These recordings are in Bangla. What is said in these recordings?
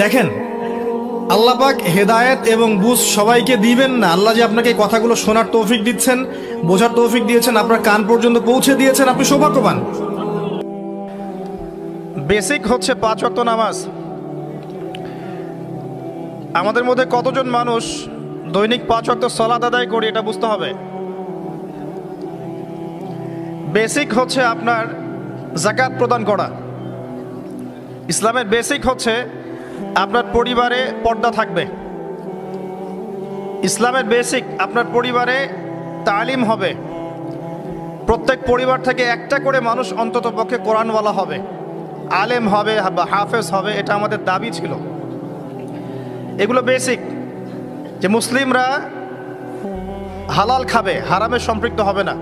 দেখেন, আল্লাহ পাক হেদায়েত এবং বুঝ সবাইকে দিবেন না। আল্লাহ যে আপনাকে কথাগুলো শোনার তৌফিক দিচ্ছেন, বোঝার তৌফিক দিয়েছেন, আপনার কান পর্যন্ত পৌঁছে দিয়েছেন, আপনি সৌভাগ্যবান। বেসিক হচ্ছে পাঁচ ওয়াক্ত নামাজ। আমাদের মধ্যে কতজন মানুষ দৈনিক পাঁচ ওয়াক্ত সলাদ আদায় করি, এটা বুঝতে হবে। বেসিক হচ্ছে আপনার জাকাত প্রদান করা। ইসলামের বেসিক হচ্ছে আপনার পরিবারে পর্দা থাকবে। ইসলামের বেসিক আপনার পরিবারে তালিম হবে। প্রত্যেক পরিবার থেকে একটা করে মানুষ অন্তত পক্ষে কোরআনওয়ালা হবে। আলেম হবে বা হাফেজ হবে, এটা আমাদের দাবি ছিল। এগুলো বেসিক যে মুসলিমরা হালাল খাবে, হারামে সম্পৃক্ত হবে না।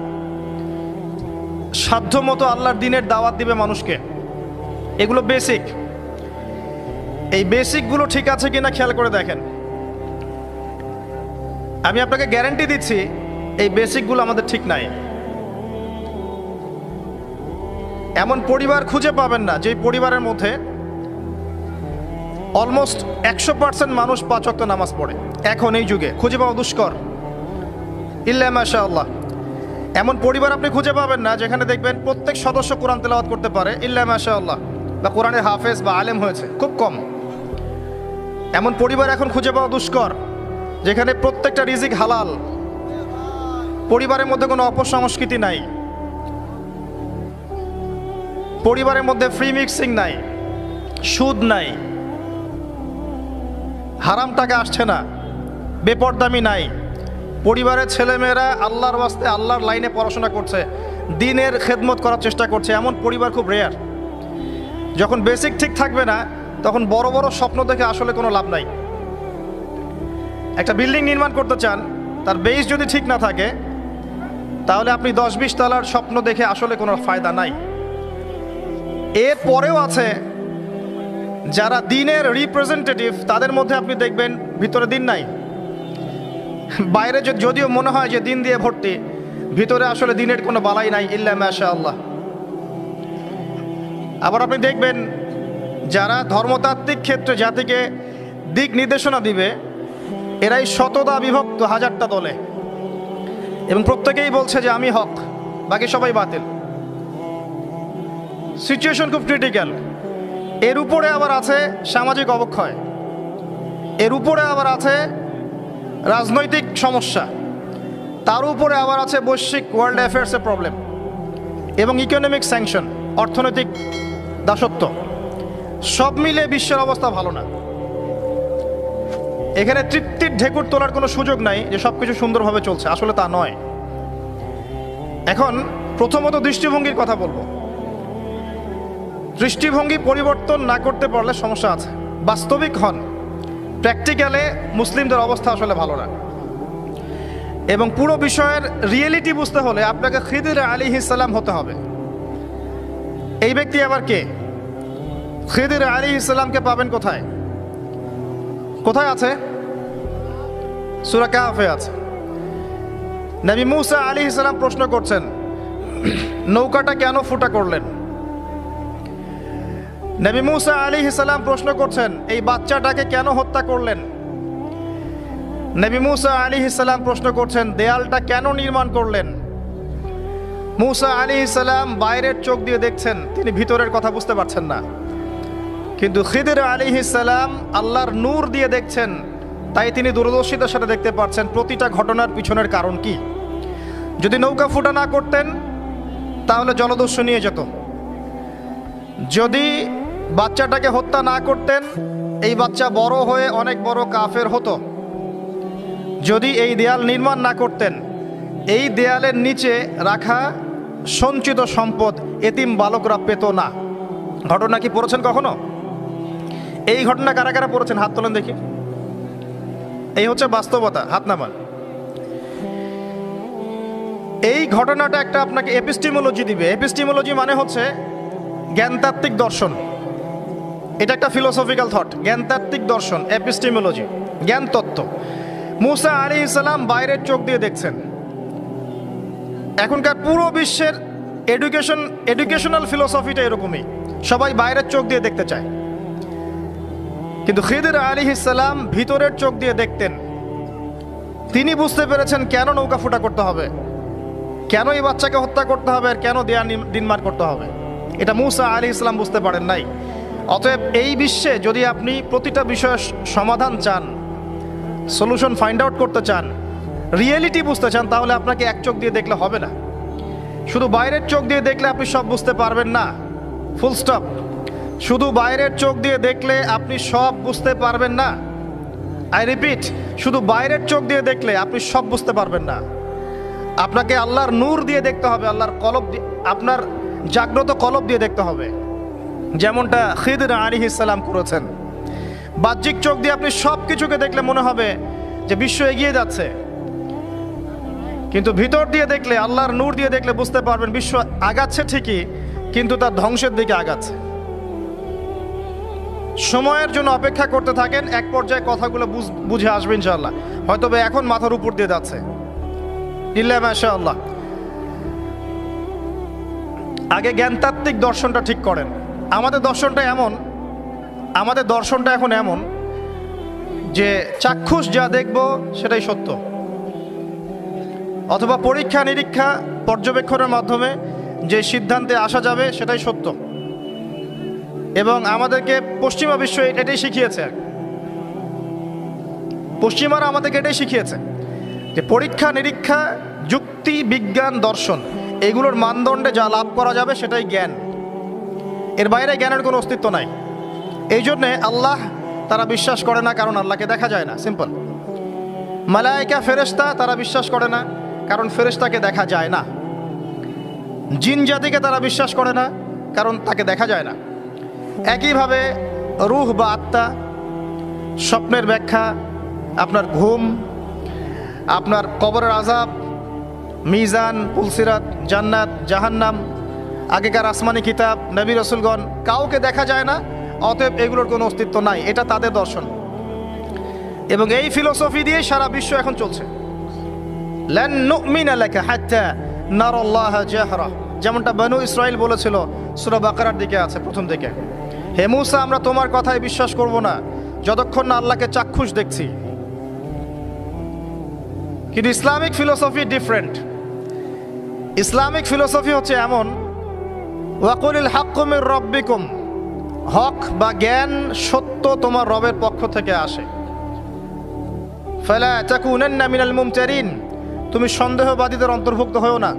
সাধ্য মতো আল্লাহর দিনের দাওয়াত দিবে মানুষকে। এগুলো বেসিক এই বেসিকগুলো ঠিক আছে কিনা খেয়াল করে দেখেন। আমি আপনাকে গ্যারান্টি দিচ্ছি, এই বেসিকগুলো আমাদের ঠিক নাই। এমন পরিবার খুঁজে পাবেন না যে পরিবারের মধ্যে অলমোস্ট একশো পার্সেন্ট মানুষ পাঁচক্ত নামাজ পড়ে, এখন এই যুগে। খুঁজে পাওয়া দুষ্কর। ইল্লা মাশাআল্লাহ। এমন পরিবার আপনি খুঁজে পাবেন না, যেখানে দেখবেন প্রত্যেক সদস্য কোরআন তেলাওয়াত করতে পারে, ইল্লা মাশাআল্লাহ। বা কোরআনের হাফেজ বা আলেম হয়েছে, খুব কম। এমন পরিবার এখন খুঁজে পাওয়া দুষ্কর, যেখানে প্রত্যেকটা রিজিক হালাল। পরিবারের মধ্যে কোনো অপসংস্কৃতি নাই। পরিবারের মধ্যে ফ্রি মিক্সিং নাই, সুদ নাই। হারাম টাকা আসছে না, বেপরদামি নাই। পরিবারের ছেলেমেয়েরা আল্লাহর বাস্তে আল্লাহর লাইনে পড়াশোনা করছে, দিনের খেদমত করার চেষ্টা করছে, এমন পরিবার খুব রেয়ার যখন বেসিক ঠিক থাকবে না তখন বড় বড় স্বপ্ন দেখে আসলে কোনো লাভ নাই। একটা বিল্ডিং নির্মাণ করতে চান, তার বেস যদি ঠিক না থাকে, তাহলে আপনি দশ বিশ তলার স্বপ্ন দেখে আসলে কোনো ফায়দা নাই। এর পরেও আছে, যারা দিনের রিপ্রেজেন্টেটিভ তাদের মধ্যে আপনি দেখবেন ভিতরে দিন নাই। বাইরে যদিও মনে হয় যে দিন দিয়ে ভর্তি, ভিতরে আসলে দিনের কোনো বালাই নাই, ইল্লা মাশা আল্লাহ আবার আপনি দেখবেন যারা ধর্মতাত্ত্বিক ক্ষেত্রে জাতিকে দিক নির্দেশনা দিবে, এরাই শতদা বিভক্ত হাজারটা দলে। এবং প্রত্যেকেই বলছে যে আমি হক, বাকি সবাই বাতিল। সিচুয়েশন খুব ক্রিটিক্যাল এর উপরে আবার আছে সামাজিক অবক্ষয়। এর উপরে আবার আছে রাজনৈতিক সমস্যা। তার উপরে আবার আছে বৈশ্বিক ওয়ার্ল্ড অ্যাফেয়ার্সের প্রবলেম এবং ইকোনমিক স্যাংশন অর্থনৈতিক দাসত্ব। সব মিলে বিশ্বের অবস্থা ভালো না। এখানে তৃপ্তির ঢেকুর তোলার কোনো সুযোগ নাই যে সব কিছু সুন্দরভাবে চলছে। আসলে তা নয়। এখন প্রথমত দৃষ্টিভঙ্গির কথা বলব। দৃষ্টিভঙ্গি পরিবর্তন না করতে পারলে সমস্যা আছে। বাস্তবিক হন, প্র্যাকটিক্যালে মুসলিমদের অবস্থা আসলে ভালো না। এবং পুরো বিষয়ের রিয়েলিটি বুঝতে হলে আপনাকে খিদির আলী ইসালাম হতে হবে। এই ব্যক্তি আবার কে? খিদির আলী ইসলামকে পাবেন কোথায়? কোথায় আছে? সুরা কাহাফে আছে। নবী মুসা আলী ইসলাম প্রশ্ন করছেন, নৌকাটা কেন ফুটা করলেন? নবী মুসা আলী ইসলাম প্রশ্ন করছেন, এই বাচ্চাটাকে কেন হত্যা করলেন? নবী মুসা আলী ইসলাম প্রশ্ন করছেন, দেয়ালটা কেন নির্মাণ করলেন? মুসা আলী ইসলাম বাইরের চোখ দিয়ে দেখছেন, তিনি ভিতরের কথা বুঝতে পারছেন না। কিন্তু খিদির আলী ইসলাম আল্লাহর নূর দিয়ে দেখছেন, তাই তিনি দূরদর্শিতার সাথে দেখতে পাচ্ছেন প্রতিটা ঘটনার পিছনের কারণ কি। যদি নৌকা ফুটা না করতেন, তাহলে জলদস্যু নিয়ে যেত। যদি বাচ্চাটাকে হত্যা না করতেন, এই বাচ্চা বড় হয়ে অনেক বড় কাফের হতো। যদি এই দেয়াল নির্মাণ না করতেন, এই দেয়ালের নিচে রাখা সঞ্চিত সম্পদ এতিম বালকরা পেত না। ঘটনা কি পড়েছেন কখনো? এই ঘটনা কারা কারা পড়েছেন? হাত তোলেন দেখি। এই হচ্ছে বাস্তবতা, হাত নামান। এই ঘটনাটা একটা আপনাকে এপিস্টিমোলজি দিবে। এপিস্টিমোলজি মানে হচ্ছে জ্ঞানতাত্ত্বিক দর্শন। এটা একটা ফিলোসফিক্যাল থট জ্ঞানতাত্ত্বিক দর্শন এপিস্টিমোলজি জ্ঞান তত্ত্ব মুসা আলী ইসলাম বাইরের চোখ দিয়ে দেখছেন। এখনকার পুরো বিশ্বের এডুকেশন এডুকেশনাল ফিলোসফিটা এরকমই। সবাই বাইরের চোখ দিয়ে দেখতে চায়। কিন্তু খিদির আলী ইসালাম ভিতরের চোখ দিয়ে দেখতেন। তিনি বুঝতে পেরেছেন কেন নৌকা ফুটা করতে হবে, কেন এই বাচ্চাকে হত্যা করতে হবে আর কেন দেয়া নিম- দিনমার করতে হবে। এটা মুসা আলী ইসলাম বুঝতে পারেন নাই। অতএব এই বিশ্বে যদি আপনি প্রতিটা বিষয়ের সমাধান চান, সলিউশন ফাইন্ড আউট করতে চান, রিয়েলিটি বুঝতে চান, তাহলে আপনাকে এক চোখ দিয়ে দেখলে হবে না। শুধু বাইরের চোখ দিয়ে দেখলে আপনি সব বুঝতে পারবেন না। Full stop. শুধু বাইরের চোখ দিয়ে দেখলে আপনি সব বুঝতে পারবেন না। আই রিপিট শুধু বাইরের চোখ দিয়ে দেখলে আপনি সব বুঝতে পারবেন না। আপনাকে আল্লাহর নূর দিয়ে দেখতে হবে, আল্লাহর কলব আপনার জাগ্রত কলব দিয়ে দেখতে হবে। যেমনটা খিদর আলী ইসালাম করেছেন। বাহ্যিক চোখ দিয়ে আপনি সব কিছুকে দেখলে মনে হবে যে বিশ্ব এগিয়ে যাচ্ছে। কিন্তু ভিতর দিয়ে দেখলে, আল্লাহর নূর দিয়ে দেখলে বুঝতে পারবেন বিশ্ব আগাচ্ছে ঠিকই, কিন্তু তার ধ্বংসের দিকে আগাচ্ছে। সময়ের জন্য অপেক্ষা করতে থাকেন, এক পর্যায়ে কথাগুলো বুঝ- আসবে ইনশাআল্লাহ। হয়তো এখন মাথার উপর দিয়ে যাচ্ছে। ইল্লা আগে জ্ঞানতাত্ত্বিক দর্শনটা ঠিক করেন। আমাদের দর্শনটা এমন, আমাদের দর্শনটা এখন এমন যে চাক্ষুষ যা দেখব সেটাই সত্য। অথবা পরীক্ষা নিরীক্ষা পর্যবেক্ষণের মাধ্যমে যে সিদ্ধান্তে আসা যাবে সেটাই সত্য। এবং আমাদেরকে পশ্চিমা বিশ্ব এটাই শিখিয়েছে। পশ্চিমারা আমাদেরকে এটাই শিখিয়েছে যে পরীক্ষা, নিরীক্ষা, যুক্তি, বিজ্ঞান, দর্শন, এগুলোর মানদণ্ডে যা লাভ করা যাবে সেটাই জ্ঞান। এর বাইরে জ্ঞানের কোনো অস্তিত্ব নাই। এই জন্যে আল্লাহ তারা বিশ্বাস করে না, কারণ আল্লাহকে দেখা যায় না। সিম্পল। মালায়িকা, ফেরেশতা তারা বিশ্বাস করে না, কারণ ফেরেশতাকে দেখা যায় না। জিন জাতিকে তারা বিশ্বাস করে না, কারণ তাকে দেখা যায় না। একইভাবে রুহ বা আত্মা, স্বপ্নের ব্যাখ্যা, আপনার ঘুম, আপনার কবরের আজাব মিজান পুলসিরাত জান্নাত, জাহান্নাম, আগেকার আসমানি কিতাব, নবী রসুলগণ, কাউকে দেখা যায় না, অতএব এগুলোর কোনো অস্তিত্ব নাই, এটা তাদের দর্শন। এবং এই ফিলোসফি দিয়ে সারা বিশ্ব এখন চলছে। যেমনটা বানু ইসরাইল বলেছিল, সুরা বাকারার দিকে আছে, প্রথম দিকে। হে মুসা, আমরা তোমার কথায় বিশ্বাস করব না। যতক্ষণ না আল্লাহকে চাক্ষুষ দেখছি। কিন্তু Islamic philosophy different Islamic philosophy হচ্ছে এমন, ওয়াকুলিল হাক্কুমির রব্বিকুম হক বা জ্ঞান সত্য তোমার রবের পক্ষ থেকে আসে। ফালা তাকুনান্না মিনাল মুমতারিন, তুমি সন্দেহবাদীদের অন্তর্ভুক্ত হও না।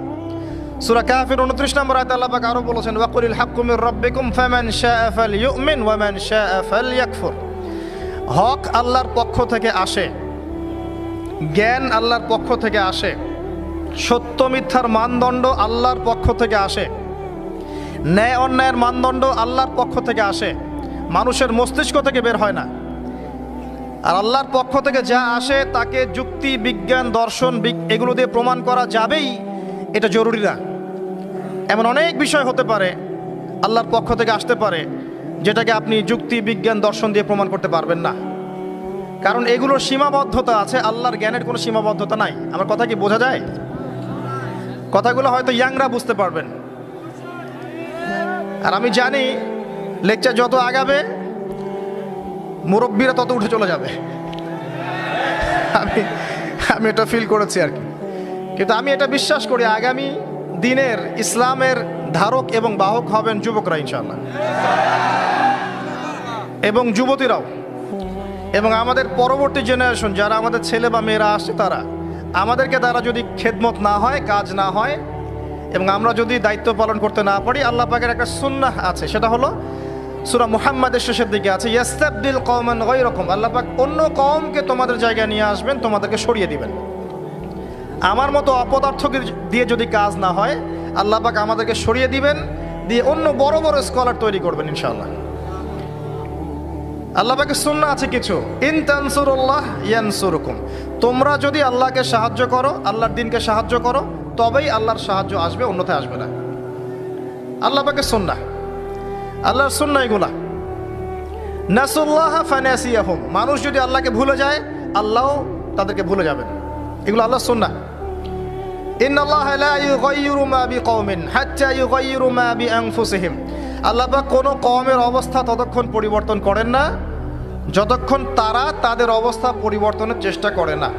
সূরা কাফির 29 নম্বর আয়াতে আল্লাহ পাক আরও বলেছেন, ওয়াকুলিল হাক্কু মির রাব্বিকুম ফামান শাআ ফালইউমিন ওয়া মান শাআ ফালইয়াকফুর। হক আল্লাহর পক্ষ থেকে আসে, জ্ঞান আল্লাহর পক্ষ থেকে আসে, সত্য মিথ্যার মানদণ্ড আল্লাহর পক্ষ থেকে আসে, ন্যায় অন্যায়ের মানদণ্ড আল্লাহর পক্ষ থেকে আসে, মানুষের মস্তিষ্ক থেকে বের হয় না। আর আল্লাহর পক্ষ থেকে যা আসে তাকে যুক্তি, বিজ্ঞান, দর্শন এগুলো দিয়ে প্রমাণ করা যাবেই, এটা জরুরি না। এমন অনেক বিষয় হতে পারে, আল্লাহর পক্ষ থেকে আসতে পারে, যেটাকে আপনি যুক্তি, বিজ্ঞান, দর্শন দিয়ে প্রমাণ করতে পারবেন না। কারণ এগুলোর সীমাবদ্ধতা আছে, আল্লাহর জ্ঞানের কোনো সীমাবদ্ধতা নাই। আমার কথা কি বোঝা যায়? কথাগুলো হয়তো ইয়াংরা বুঝতে পারবেন। আর আমি জানি, লেকচার যত আগাবে, মুরব্বীরা তত উঠে চলে যাবে। আমি আমি এটা ফিল করেছি আর কি। কিন্তু আমি এটা বিশ্বাস করি, আগামী দিনের ইসলামের ধারক এবং বাহক হবেন যুবকরা ইনশাল্লাহ এবং যুবতীরাও। এবং আমাদের পরবর্তী জেনারেশন যারা আমাদের ছেলে বা মেয়েরা আসছে, তারা। আমাদেরকে দ্বারা যদি খেদমত না হয়, কাজ না হয়, এবং আমরা যদি দায়িত্ব পালন করতে না পারি, আল্লাহ পাকের একটা সুন্নাহ আছে। সেটা হলো, সুরা মুহাম্মাদের শেষের দিকে আছে, ইয়াস্তাবদিল কওমান গায়রাকুম। আল্লাহ পাক অন্য কমকে তোমাদের জায়গায় নিয়ে আসবেন, তোমাদেরকে সরিয়ে দিবেন। আমার মতো অপদার্থকে দিয়ে যদি কাজ না হয়, আল্লাহ পাক আমাদেরকে সরিয়ে দিবেন, দিয়ে অন্য বড় বড় স্কলার তৈরি করবেন ইনশাআল্লাহ। আল্লাহ পাকে সুন্না আছে কিছু। ইন তোমরা যদি আল্লাহকে সাহায্য করো, আল্লাহর দিনকে সাহায্য করো, তবেই আল্লাহর সাহায্য আসবে, অন্যথায় আসবে না। আল্লাহ পাকে সুন্না আল্লাহর সুন্না এগুলা। নাসুল্লাহ ফানাসিয়াহুম। মানুষ যদি আল্লাহকে ভুলে যায় আল্লাহ তাদেরকে ভুলে যাবেন। এগুলো আল্লাহ সুন্না ইন্নাল্লাহ লা ইউগাইয়িরু মা বিকওমিন হাত্তা ইউগাইয়িরু মা বিআনফুসিহিম। আল্লাহ পাক কোনো কওমের অবস্থা ততক্ষণ পরিবর্তন করেন না, যতক্ষণ তারা তাদের অবস্থা পরিবর্তনের চেষ্টা করে না।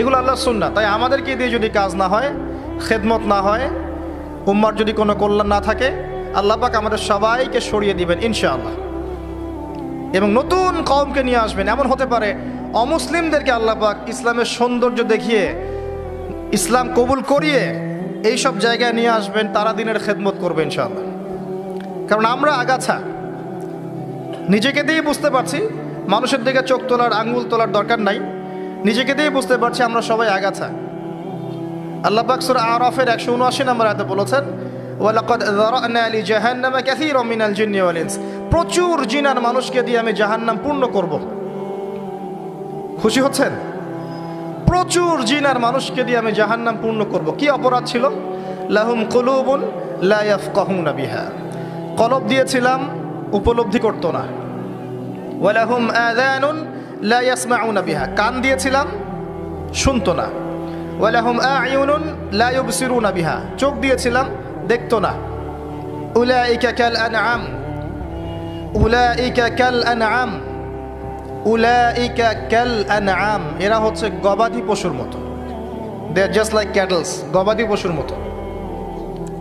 এগুলো আল্লাহ সুন্না তাই আমাদেরকে দিয়ে যদি কাজ না হয়, খেদমত না হয়, উম্মার যদি কোনো কল্যাণ না থাকে, আল্লাহ পাক আমাদের সবাইকে সরিয়ে দিবেন ইনশাআল্লাহ। এবং নতুন কওমকে নিয়ে আসবেন। এমন হতে পারে অমুসলিমদেরকে আল্লাহ পাক ইসলামের সৌন্দর্য দেখিয়ে, ইসলাম কবুল করিয়ে এই সব জায়গায় নিয়ে আসবেন, তারা দিনের খেদমত করবে ইনশাআল্লাহ। কারণ আমরা আগাছা, নিজেকে দিয়েই বুঝতে পারছি, মানুষের দিকে চোখ তোলার, আঙ্গুল তোলার দরকার নাই। নিজেকে দিয়েই বুঝতে পারছি আমরা সবাই আগাছা। আল্লাহ পাক সূরা আরাফের একশো উনআশি নম্বর আয়াতে বলেছেন প্রচুর জিনার মানুষকে দিয়ে আমি জাহান্নাম পূর্ণ করব। খুশি হচ্ছেন? প্রচুর জিন আর মানুষকে দিয়ে আমি জাহান্নাম পূর্ণ করব। কি অপরাধ ছিল? লাহুম কুলুবুন লা ইয়াফকাহুনা বিহা। কলব দিয়েছিলাম, উপলব্ধি করতো না। ওয়ালাহুম আযানুন লা ইয়াসমাউনা বিহা। কান দিয়েছিলাম, শুনতো না। ওয়ালাহুম আয়ুনুন লা ইউবসিরুনা বিহা। চোখ দিয়েছিলাম, দেখতো না। উলাইকা কাল আনআম। উলাইকা কাল আনআম। উলাইকা কাল আনআম এরা হচ্ছে গবাদি পশুর মতো। দে জাস্ট লাইক ক্যাটলস গবাদি পশুর মতো।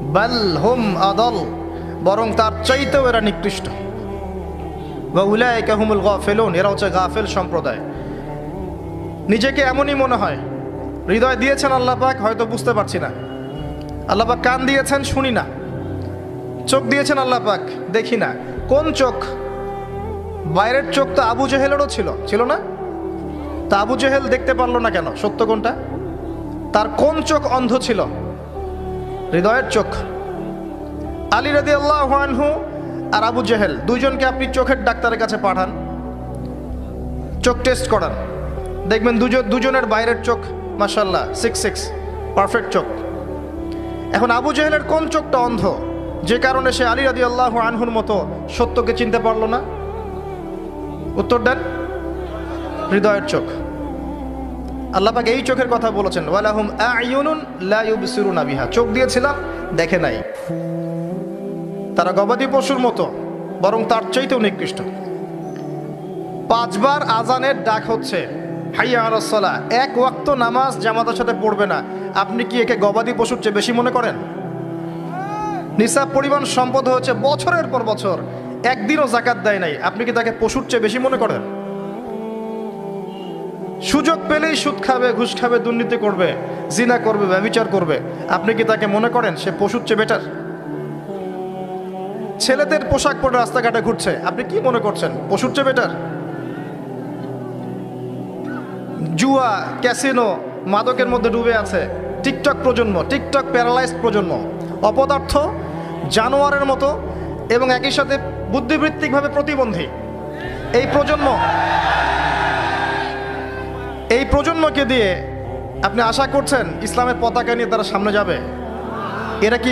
বাল হুম আদল, বরং তার চাইতেও এরা নিকৃষ্ট। বা উলাইকা হুমুল গাফেলুন, এরা হচ্ছে গাফেল সম্প্রদায়। নিজেকে এমনই মনে হয়। হৃদয় দিয়েছেন আল্লাহ পাক, হয়তো বুঝতে পারছি না। আল্লাহ পাক কান দিয়েছেন, শুনি না। চোখ দিয়েছেন আল্লাহ পাক, দেখি না। কোন চোখ? বাইরের চোখ তো আবু জেহেলেরও ছিল ছিল না? তা আবু জেহেল দেখতে পারল না কেন? সত্য কোনটা? তার কোন চোখ অন্ধ ছিল? হৃদয়ের চোখ। আলী রাদি আল্লাহ আনহু আর আবু জেহেল, দুইজনকে আপনি চোখের ডাক্তারের কাছে পাঠান। চোখ টেস্ট করান। দেখবেন দুজন দুজনের বাইরের চোখ মাসাল্লাহ সিক্স সিক্স পারফেক্ট চোখ। এখন আবু জেহেলের কোন চোখটা অন্ধ? যে কারণে সে আলী রাদি আল্লাহ আনহুর মতো সত্যকে চিনতে পারল না। উত্তর দেন, হৃদয়ের চোখ। আল্লাহ পাক এই চোখের কথা বলেছেন, ওয়ালাহুম আয়ুনুন লা ইউবসিরুনা বিহা। চোখ দিয়েছিলাম, দেখে নাই। তারা গবাদি পশুর মতো, বরং তার চাইতেও নিকৃষ্ট। পাঁচবার আজানের ডাক হচ্ছে, হাইয়া এক ওয়াক্ত নামাজ জামাতের সাথে পড়বে না। আপনি কি একে গবাদি পশুর চেয়ে বেশি মনে করেন? নিসাব পরিমাণ সম্পদ হচ্ছে বছরের পর বছর। একদিনও জাকাত দেয় নাই। আপনি কি তাকে পশুর চেয়ে বেশি মনে করেন? সুযোগ পেলেই সুদ খাবে, ঘুষ খাবে, দুর্নীতি করবে, জিনা করবে ব্যবচার করবে। আপনি কি তাকে মনে করেন সে পশুর চেয়ে বেটার ছেলেদের পোশাক পরে রাস্তাঘাটে ঘুরছে। আপনি কি মনে করছেন? পশুর চেয়ে বেটার জুয়া, ক্যাসিনো মাদকের মধ্যে ডুবে আছে। টিকটক প্রজন্ম, টিকটক প্যারালাইজড প্রজন্ম। অপদার্থ জানোয়ারের মতো এবং একই সাথে বুদ্ধিবৃত্তিকভাবে প্রতিবন্ধী। এই প্রজন্ম, এই প্রজন্মকে দিয়ে আপনি আশা করছেন ইসলামের পতাকা নিয়ে তারা সামনে যাবে? এরা কি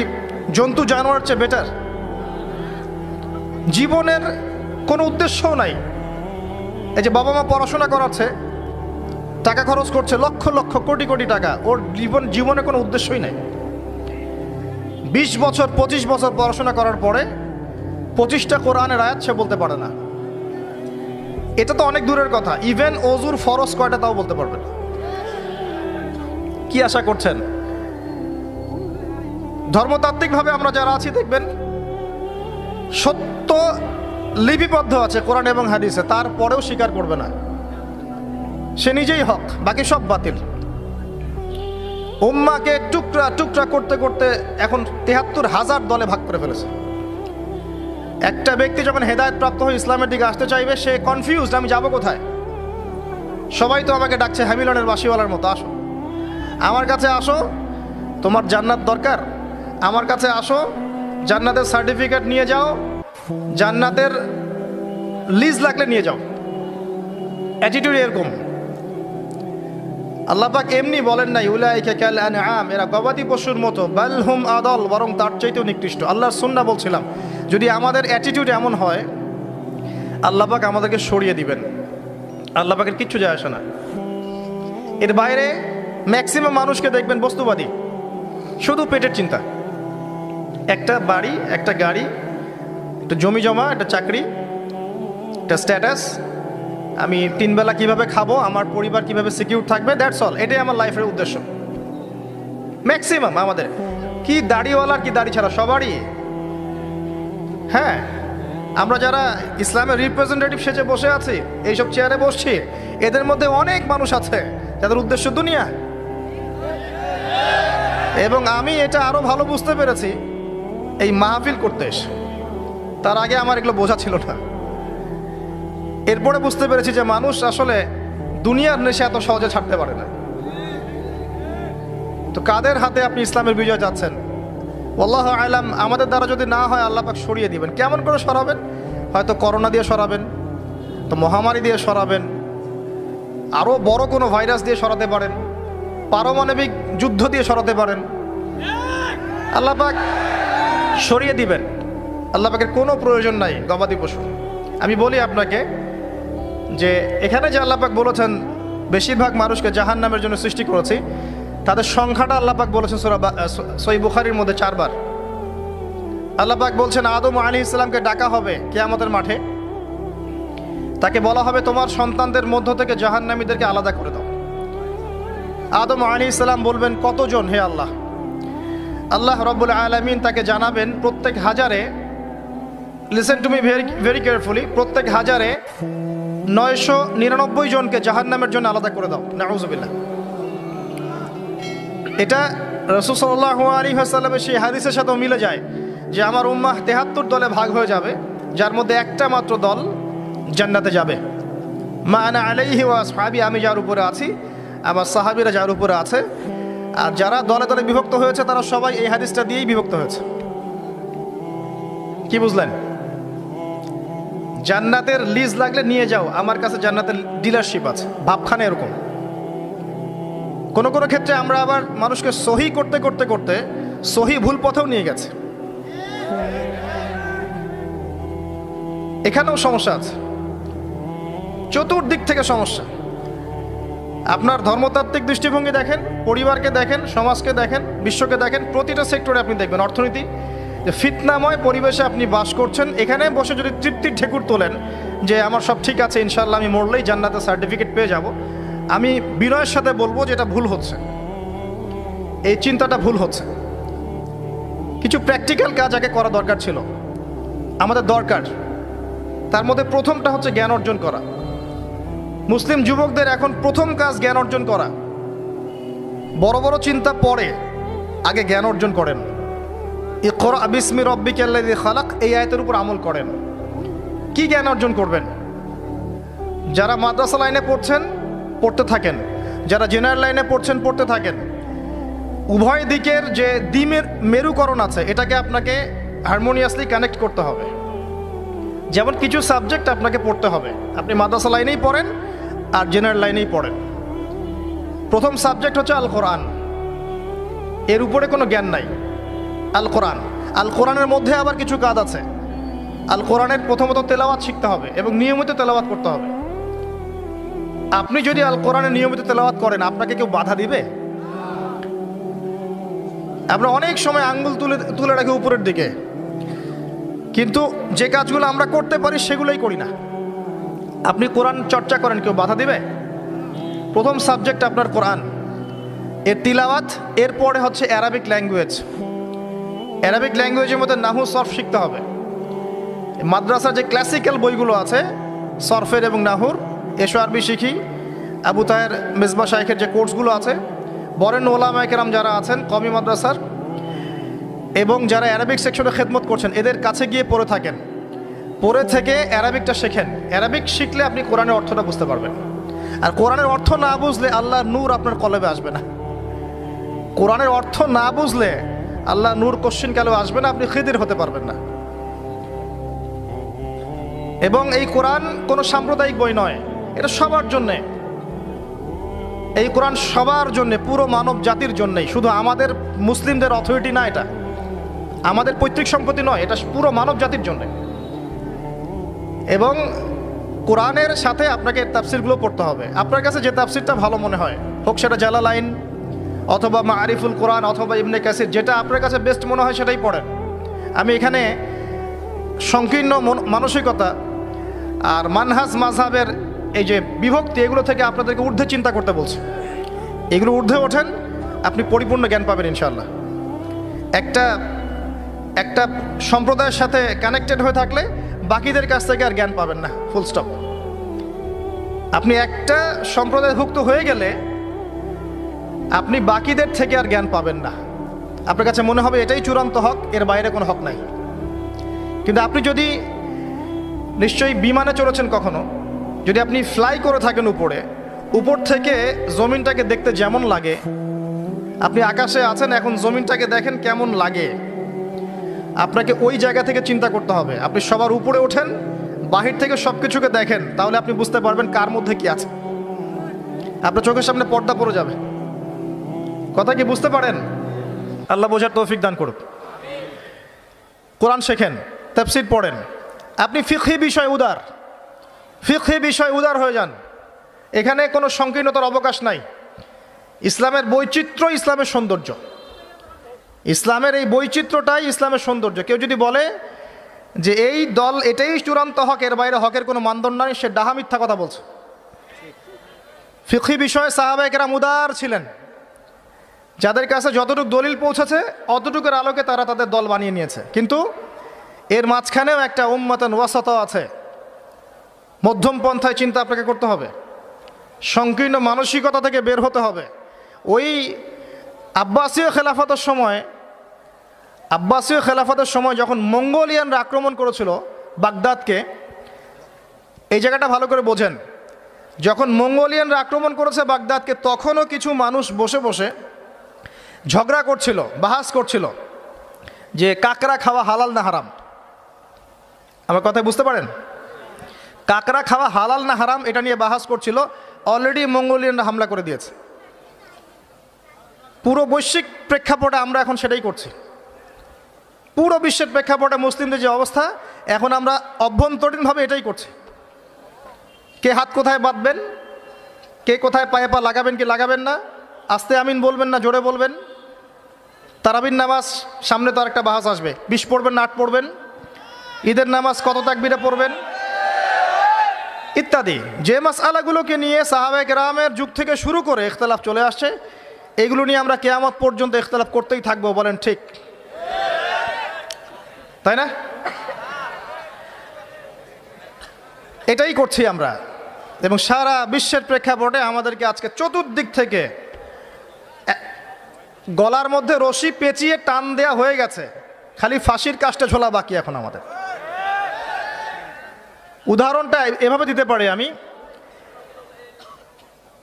জন্তু জানোয়ার চেয়ে বেটার জীবনের কোনো উদ্দেশ্যও নাই। এই যে বাবা মা পড়াশোনা করাচ্ছে, টাকা খরচ করছে, লক্ষ লক্ষ কোটি কোটি টাকা। ওর জীবন, জীবনে কোনো উদ্দেশ্যই নাই। বিশ বছর, পঁচিশ বছর পড়াশোনা করার পরে পঁচিশটা কোরআনের আয়াত সে বলতে পারে না। এটা তো অনেক দূরের কথা। ইভেন অজুর ফরজ কয়টা তাও বলতে পারবে না। কি আশা করছেন? ধর্মতাত্ত্বিকভাবে আমরা যারা আছি, দেখবেন সত্য লিপিবদ্ধ আছে কোরআন এবং হাদিসে, তারপরেও স্বীকার করবে না। সে নিজেই হক, বাকি সব বাতিল। উম্মাকে টুকরা টুকরা করতে করতে এখন তেহাত্তর হাজার দলে ভাগ করে ফেলেছে। একটা ব্যক্তি যখন হেদায়ত প্রাপ্ত হয়ে ইসলামের দিকে আসতে চাইবে, সে কনফিউজড আমি যাব কোথায়? সবাই তো আমাকে ডাকছে, হ্যামিলনের বাসিওয়ালার মতো, আসো। আমার কাছে আসো, তোমার জান্নাত দরকার। আমার কাছে আসো, জান্নাতের সার্টিফিকেট নিয়ে যাও, জান্নাতের লিজ লাগলে নিয়ে যাও। অ্যাটিটিউড এরকম। আল্লাহ পাক এমনি বলেন নাই, উলাইকা এরা গবাদি পশুর মতো, বাল হুম আদল, বরং তার চাইতেও নিকৃষ্ট। আল্লাহর সুন্নাহ বলছিলাম যদি আমাদের অ্যাটিটিউড এমন হয়, আল্লাহ পাক আমাদেরকে সরিয়ে দিবেন। আল্লাহ পাকের কিচ্ছু যায় আসে না। এর বাইরে ম্যাক্সিমাম মানুষকে দেখবেন বস্তুবাদী। শুধু পেটের চিন্তা। একটা বাড়ি, একটা গাড়ি, একটা জমি জমা, একটা চাকরি, একটা স্ট্যাটাস আমি তিনবেলা কীভাবে খাব, আমার পরিবার কীভাবে সিকিউর থাকবে দ্যাটস অল এটাই আমার লাইফের উদ্দেশ্য। ম্যাক্সিমাম আমাদের। কি দাড়িওয়ালার কি দাড়ি ছাড়া সবারই হ্যাঁ আমরা যারা ইসলামের রিপ্রেজেন্টেটিভ সেজে বসে আছি, এইসব চেয়ারে বসছি, এদের মধ্যে অনেক মানুষ আছে যাদের উদ্দেশ্য দুনিয়া। এবং আমি এটা আরও ভালো বুঝতে পেরেছি, এই মাহফিল করতে এসে। তার আগে আমার এগুলো বোঝা ছিল না। এরপরে বুঝতে পেরেছি যে মানুষ আসলে দুনিয়ার নেশে এত সহজে ছাড়তে পারে না। তো কাদের হাতে আপনি ইসলামের বিজয় যাচ্ছেন? আল্লাহ আলাম, আমাদের দ্বারা যদি না হয় আল্লাহ পাক সরিয়ে দিবেন। কেমন করে সরাবেন? হয়তো করোনা দিয়ে সরাবেন, তো মহামারী দিয়ে সরাবেন আরও বড় কোনো ভাইরাস দিয়ে সরাতে পারেন, পারমাণবিক যুদ্ধ দিয়ে সরাতে পারেন। আল্লাহ পাক সরিয়ে দিবেন। আল্লাহ পাকের কোনো প্রয়োজন নাই, গবাদি পশু। আমি বলি আপনাকে যে, এখানে যে আল্লাহ পাক বলেছেন, বেশিরভাগ মানুষকে জাহান নামের জন্য সৃষ্টি করেছি তাদের সংখ্যাটা আল্লাহ পাক বলেছেন সুরা সই বুখারির মধ্যে চারবার। আল্লাহ পাক বলছেন, আদম আলী ইসলামকে ডাকা হবে কেয়ামতের মাঠে। তাকে বলা হবে, তোমার সন্তানদের মধ্য থেকে জাহান্নামীদেরকে আলাদা করে দাও। আদম আলী ইসলাম বলবেন, কতজন হে আল্লাহ? আল্লাহ রব্বুল আলমিন তাকে জানাবেন, প্রত্যেক হাজারে listen to me very very carefully প্রত্যেক হাজারে নয়শো নিরানব্বই জনকে জাহান্নামের জন্য আলাদা করে দাও। নাউজুবিল্লাহ। এটা রসুল সাল্লাহ আলী আসাল্লামের সেই হাদিসের সাথেও মিলে যায় যে আমার উম্মাহ তেহাত্তর দলে ভাগ হয়ে যাবে, যার মধ্যে একটা মাত্র দল জান্নাতে যাবে। মা আনা আলাইহি ওয়া সাহাবি আমি যার উপরে আছি, আমার সাহাবিরা যার উপরে আছে, আর যারা দলে দলে বিভক্ত হয়েছে, তারা সবাই এই হাদিসটা দিয়েই বিভক্ত হয়েছে। কি বুঝলেন? জান্নাতের লিজ লাগলে নিয়ে যাও, আমার কাছে জান্নাতের ডিলারশিপ আছে, ভাবখানে এরকম। কোনো কোনো ক্ষেত্রে আমরা আবার মানুষকে সহি করতে করতে করতে সহি ভুল পথেও নিয়ে গেছে। এখানেও সমস্যা আছে। চতুর্দিক থেকে সমস্যা। আপনার ধর্মতাত্ত্বিক দৃষ্টিভঙ্গি দেখেন, পরিবারকে দেখেন, সমাজকে দেখেন, বিশ্বকে দেখেন, প্রতিটা সেক্টরে আপনি দেখবেন। অর্থনীতি, যে ফিতনাময় পরিবেশে আপনি বাস করছেন, এখানে বসে যদি তৃপ্তির ঠেকুর তোলেন, যে আমার সব ঠিক আছে ইনশাল্লাহ আমি মরলেই জান্নাতের সার্টিফিকেট পেয়ে যাব আমি বিনয়ের সাথে বলব যে এটা ভুল হচ্ছে। এই চিন্তাটা ভুল হচ্ছে। কিছু প্র্যাকটিক্যাল কাজ আগে করা দরকার ছিল। আমাদের দরকার। তার মধ্যে প্রথমটা হচ্ছে জ্ঞান অর্জন করা। মুসলিম যুবকদের এখন প্রথম কাজ জ্ঞান অর্জন করা। বড় বড় চিন্তা পরে আগে জ্ঞান অর্জন করেন। এ ইকর আবিসমি রব্বি কেল্লাদি খালাক, এই আয়তের উপর আমল করেন। কি জ্ঞান অর্জন করবেন? যারা মাদ্রাসা লাইনে পড়ছেন পড়তে থাকেন, যারা জেনারেল লাইনে পড়ছেন পড়তে থাকেন। উভয় দিকের যে দ্বিমের মেরুকরণ আছে, এটাকে আপনাকে হারমোনিয়াসলি কানেক্ট করতে হবে। যেমন কিছু সাবজেক্ট আপনাকে পড়তে হবে। আপনি মাদ্রাসা লাইনেই পড়েন আর জেনারেল লাইনেই পড়েন। প্রথম সাবজেক্ট হচ্ছে আল কোরআন এর উপরে কোনো জ্ঞান নাই। আল কোরআন আল কোরআনের মধ্যে আবার কিছু কাজ আছে। আল কোরআনের প্রথমত তেলাওয়াত শিখতে হবে এবং নিয়মিত তেলাওয়াত করতে হবে। আপনি যদি আল কোরআনে নিয়মিত তেলাওয়াত করেন, আপনাকে কেউ বাধা দিবে? আমরা অনেক সময় আঙ্গুল তুলে তুলে রাখি উপরের দিকে। কিন্তু যে কাজগুলো আমরা করতে পারি, সেগুলোই করি না। আপনি কোরআন চর্চা করেন, কেউ বাধা দিবে? প্রথম সাবজেক্ট আপনার কোরআন। এর তিলাওয়াত এরপরে হচ্ছে অ্যারাবিক ল্যাঙ্গুয়েজ। অ্যারাবিক ল্যাঙ্গুয়েজের মধ্যে নাহু, সর্ফ শিখতে হবে। মাদ্রাসার যে ক্লাসিক্যাল বইগুলো আছে, সরফের এবং নাহুর এসো আরবি শিখি। আবু তাহের মেজবা শাইখের যে কোর্সগুলো আছে বরেন ওলা ওলামায়কেরাম যারা আছেন, কমি মাদ্রাসার, এবং যারা অ্যারাবিক সেকশনে খেদমত করছেন, এদের কাছে গিয়ে পড়ে থাকেন। পড়ে থেকে অ্যারাবিকটা শেখেন। অ্যারাবিক শিখলে আপনি কোরআনের অর্থটা বুঝতে পারবেন। আর কোরআনের অর্থ না বুঝলে আল্লাহ নূর আপনার কলবে আসবে না। কোরআনের অর্থ না বুঝলে আল্লাহ নূর কোশ্চিন কালেও আসবে না, আপনি খিদির হতে পারবেন না। এবং এই কোরআন কোনো সাম্প্রদায়িক বই নয়। এটা সবার জন্যে। এই কোরআন সবার জন্যে, পুরো মানব জাতির জন্যেই। শুধু আমাদের মুসলিমদের অথরিটি না এটা। আমাদের পৈতৃক সম্পত্তি নয়, এটা পুরো মানব জাতির জন্যে। এবং কোরআনের সাথে আপনাকে তাফসিরগুলো পড়তে হবে। আপনার কাছে যে তাফসিরটা ভালো মনে হয়, হোক সেটা জালালাইন, অথবা মা আরিফুল কোরআন, অথবা ইবনে কাসির, যেটা আপনার কাছে বেস্ট মনে হয় সেটাই পড়েন। আমি এখানে সংকীর্ণ মানসিকতা আর মানহাজ মাঝহাবের এই যে বিভক্তি, এগুলো থেকে আপনাদেরকে ঊর্ধ্বে চিন্তা করতে বলছে। এগুলো ঊর্ধ্বে ওঠেন, আপনি পরিপূর্ণ জ্ঞান পাবেন ইনশাল্লাহ একটা একটা সম্প্রদায়ের সাথে কানেক্টেড হয়ে থাকলে বাকিদের কাছ থেকে আর জ্ঞান পাবেন না ফুল স্টপ আপনি একটা সম্প্রদায়ভুক্ত হয়ে গেলে আপনি বাকিদের থেকে আর জ্ঞান পাবেন না। আপনার কাছে মনে হবে এটাই চূড়ান্ত হক, এর বাইরে কোনো হক নাই। কিন্তু আপনি যদি নিশ্চয়ই বিমানে চড়েছেন কখনো যদি আপনি ফ্লাই করে থাকেন উপরে, উপর থেকে জমিনটাকে দেখতে যেমন লাগে। আপনি আকাশে আছেন, এখন জমিনটাকে দেখেন কেমন লাগে। আপনাকে ওই জায়গা থেকে চিন্তা করতে হবে। আপনি সবার উপরে ওঠেন, বাহির থেকে সব কিছুকে দেখেন, তাহলে আপনি বুঝতে পারবেন কার মধ্যে কি আছে। আপনার চোখের সামনে পর্দা পড়ে যাবে। কথা কি বুঝতে পারেন? আল্লাহ বোঝার তৌফিক দান করুক। কোরআন শেখেন, তাফসির পড়েন। আপনি ফিখি বিষয় উদার। ফিখি বিষয় উদার হয়ে যান। এখানে কোনো সংকীর্ণতার অবকাশ নাই। ইসলামের বৈচিত্র্য ইসলামের সৌন্দর্য। ইসলামের এই বৈচিত্র্যটাই ইসলামের সৌন্দর্য। কেউ যদি বলে যে এই দল এটাই চূড়ান্ত হক, এর বাইরে হকের কোনো মানদণ্ড নাই, সে ডাহা মিথ্যা কথা বলছে। ফিখি বিষয়ে সাহাবাহিকেরা উদার ছিলেন। যাদের কাছে যতটুকু দলিল পৌঁছেছে, অতটুকুর আলোকে তারা তাদের দল বানিয়ে নিয়েছে। কিন্তু এর মাঝখানেও একটা উম্মাতন ওয়াসত আছে। মধ্যম পন্থায় চিন্তা আপনাকে করতে হবে। সংকীর্ণ মানসিকতা থেকে বের হতে হবে। ওই আব্বাসীয় খেলাফতের সময়, আব্বাসীয় খেলাফতের সময় যখন মঙ্গোলিয়ানরা আক্রমণ করেছিল বাগদাদকে, এই জায়গাটা ভালো করে বোঝেন। যখন মঙ্গোলিয়ানরা আক্রমণ করেছে বাগদাদকে, তখনও কিছু মানুষ বসে বসে ঝগড়া করছিল, বাহাস করছিল যে কাকরা খাওয়া হালাল না হারাম। আমার কথা বুঝতে পারেন? কাকড়া খাওয়া হালাল না হারাম এটা নিয়ে বাহাস করছিল। অলরেডি মঙ্গোলিয়ানরা হামলা করে দিয়েছে। পুরো বৈশ্বিক প্রেক্ষাপটে আমরা এখন সেটাই করছি। পুরো বিশ্বের প্রেক্ষাপটে মুসলিমদের যে অবস্থা, এখন আমরা অভ্যন্তরীণভাবে এটাই করছি। কে হাত কোথায় বাঁধবেন, কে কোথায় পায়ে পা লাগাবেন কি লাগাবেন না, আস্তে আমিন বলবেন না, জোরে বলবেন। তারাবিন নামাজ, সামনে তো আরেকটা বাহাস আসবে। বিশ পড়বেন না, আট পড়বেন। ঈদের নামাজ কত তাকবিরে পড়বেন? ইত্যাদি। যে মাস আলাগুলোকে নিয়ে সাহাবেক রামের যুগ থেকে শুরু করে ইখতলাফ চলে আসছে, এগুলো নিয়ে আমরা কেয়ামত পর্যন্ত ইখতলাফ করতেই থাকব, বলেন ঠিক। তাই না? এটাই করছি আমরা। এবং সারা বিশ্বের প্রেক্ষাপটে আমাদেরকে আজকে চতুর্দিক থেকে গলার মধ্যে রশি পেঁচিয়ে টান দেয়া হয়ে গেছে। খালি ফাঁসির কাজটা ঝোলা বাকি এখন আমাদের। উদাহরণটা এভাবে দিতে পারি আমি।